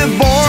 the boy